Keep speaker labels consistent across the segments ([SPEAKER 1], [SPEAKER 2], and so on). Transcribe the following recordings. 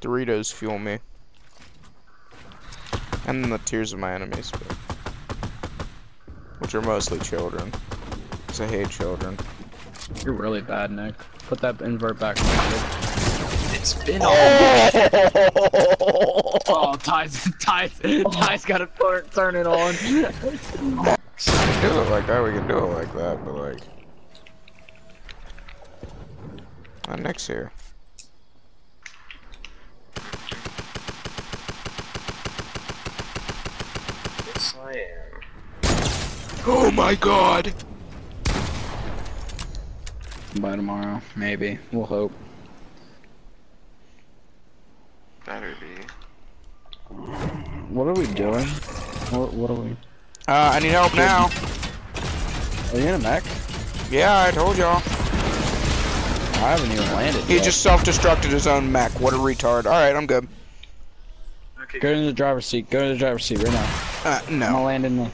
[SPEAKER 1] Doritos fuel me. And then the tears of my enemies. But, which are mostly children. Because I hate children.
[SPEAKER 2] You're really bad, Nick. Put that invert back.
[SPEAKER 3] It's been
[SPEAKER 1] Oh!
[SPEAKER 2] Oh, Ty's, Ty's, Ty's gotta turn, turn it on.
[SPEAKER 1] do it like that, we can do it like that, but like. Uh, Nick's here.
[SPEAKER 3] I am.
[SPEAKER 1] Oh my god!
[SPEAKER 2] By tomorrow, maybe. We'll hope.
[SPEAKER 3] Better be.
[SPEAKER 2] What are we doing? What, what are we?
[SPEAKER 1] Uh, I need help now.
[SPEAKER 2] Are you in a mech?
[SPEAKER 1] Yeah, I told y'all.
[SPEAKER 2] I haven't even landed
[SPEAKER 1] He
[SPEAKER 2] yet.
[SPEAKER 1] just self-destructed his own mech. What a retard. Alright, I'm good.
[SPEAKER 3] Okay.
[SPEAKER 2] Go to the driver's seat. Go to the driver's seat right now.
[SPEAKER 1] Uh,
[SPEAKER 2] I'm gonna
[SPEAKER 1] no.
[SPEAKER 2] land in the...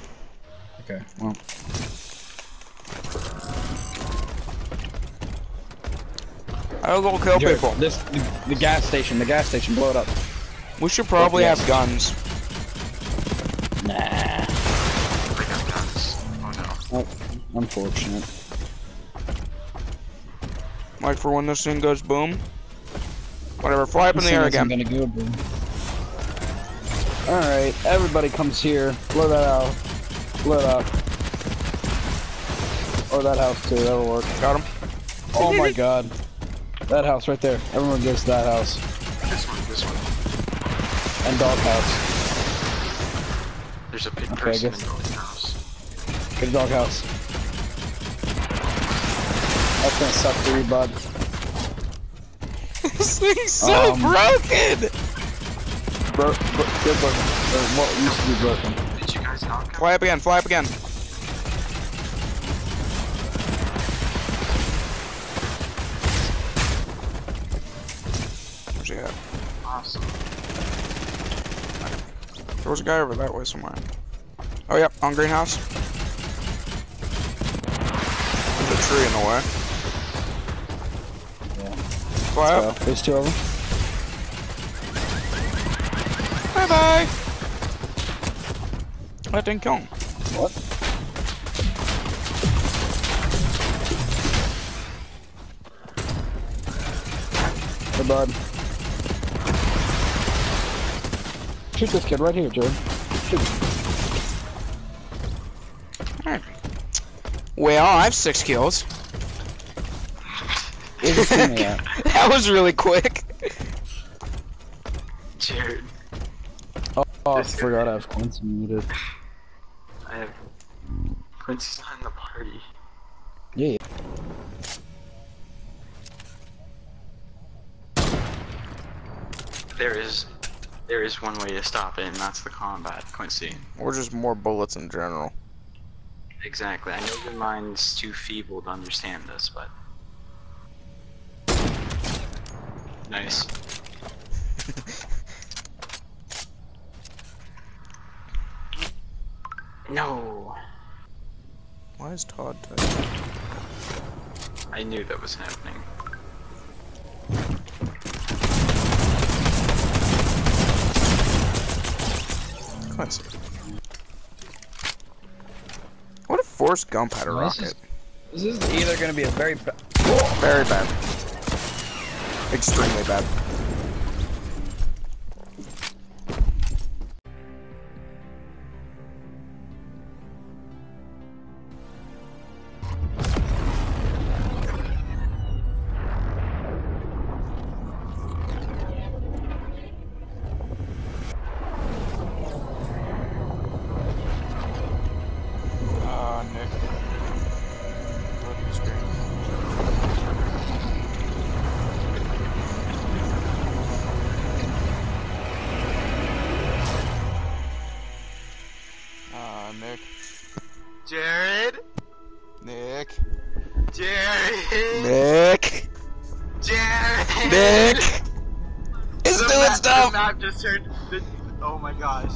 [SPEAKER 2] Okay, well.
[SPEAKER 1] I will kill
[SPEAKER 2] Jared,
[SPEAKER 1] people.
[SPEAKER 2] This, the, the gas station, the gas station, blow it up.
[SPEAKER 1] We should probably
[SPEAKER 2] Yes.
[SPEAKER 1] have guns.
[SPEAKER 2] Nah.
[SPEAKER 3] I got guns. Oh no.
[SPEAKER 2] Oh, unfortunate.
[SPEAKER 1] Like for when this thing goes boom. Whatever, fly up in the air again.
[SPEAKER 2] isn't Gonna go boom. Alright, everybody comes here. Blow that out. Blow it up. Or that house too, that'll work.
[SPEAKER 1] Got him.
[SPEAKER 2] Oh my god. That house right there. Everyone goes to that house.
[SPEAKER 3] This one, this one.
[SPEAKER 2] And dog house.
[SPEAKER 3] There's a big
[SPEAKER 2] Okay,
[SPEAKER 3] person in the house.
[SPEAKER 2] Get a dog house. That's gonna suck for you, bud.
[SPEAKER 1] this thing's so
[SPEAKER 2] Um,
[SPEAKER 1] broken!
[SPEAKER 2] Bro, bro, good broken. Or what used to be broken.
[SPEAKER 3] Did you guys knock?
[SPEAKER 1] Fly up again, fly up again. Where's he at?
[SPEAKER 3] Awesome.
[SPEAKER 1] There was a guy over that way somewhere. Oh, yep, on greenhouse. There's a tree in the way.
[SPEAKER 2] Yeah.
[SPEAKER 1] Fly
[SPEAKER 2] So,
[SPEAKER 1] up.
[SPEAKER 2] there's two of them.
[SPEAKER 1] Bye bye. That didn't kill him.
[SPEAKER 2] What? Hey, bud. Shoot this kid right here, Jared. Shoot.
[SPEAKER 1] Alright. Well, I have six kills.
[SPEAKER 2] Where's your teammate at?
[SPEAKER 1] that was really quick.
[SPEAKER 3] Jared,
[SPEAKER 2] Oh, I forgot I have Quincy muted.
[SPEAKER 3] I have Quincy's not in the party.
[SPEAKER 2] Yeah.
[SPEAKER 3] There is, there is one way to stop it, and that's the combat, Quincy.
[SPEAKER 1] Or just more bullets in general.
[SPEAKER 3] Exactly. I know your mind's too feeble to understand this, but. Nice. no!
[SPEAKER 1] Why is Todd touching?
[SPEAKER 3] I knew that was happening.
[SPEAKER 1] Classic. What if Forrest Gump had a
[SPEAKER 2] This
[SPEAKER 1] rocket?
[SPEAKER 2] is- This is either gonna be a very ba-
[SPEAKER 1] Very bad. Extremely bad. Nick. It's doing stuff.
[SPEAKER 3] The map just. The, oh my gosh.